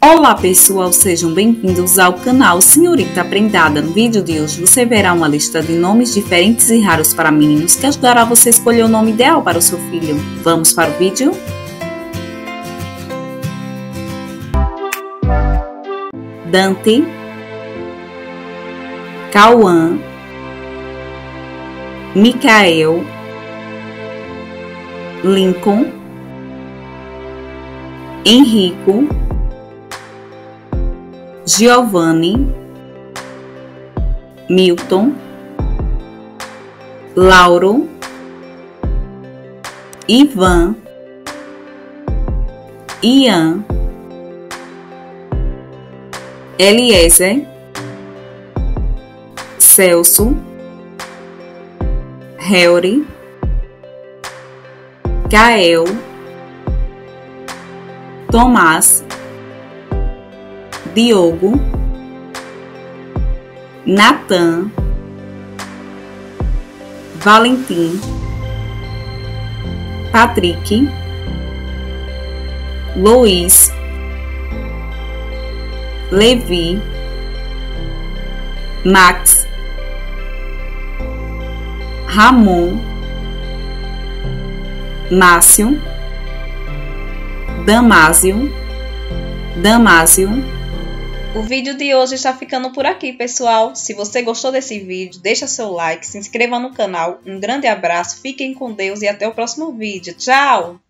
Olá pessoal, sejam bem-vindos ao canal Senhorita Prendada. No vídeo de hoje você verá uma lista de nomes diferentes e raros para meninos que ajudará você a escolher o nome ideal para o seu filho. Vamos para o vídeo? Dante Cauã Micael Lincoln Henrico Giovanni, Milton, Lauro, Ivan, Ian, Eliezer, Celso, Helry, Gael, Tomás, Diogo, Natan, Valentim, Patrick, Luiz, Levi, Max, Ramon, Márcio, Damásio, Damásio, o vídeo de hoje está ficando por aqui, pessoal. Se você gostou desse vídeo, deixa seu like, se inscreva no canal. Um grande abraço, fiquem com Deus e até o próximo vídeo. Tchau!